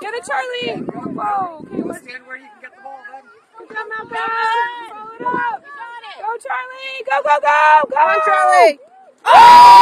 Get it, Charlie. Whoa. Okay, let's Stand where you can get the ball, then. Good job, Malcolm. Follow it up. Go, Charlie. Go, go, go. Go. Come on, Charlie. Oh!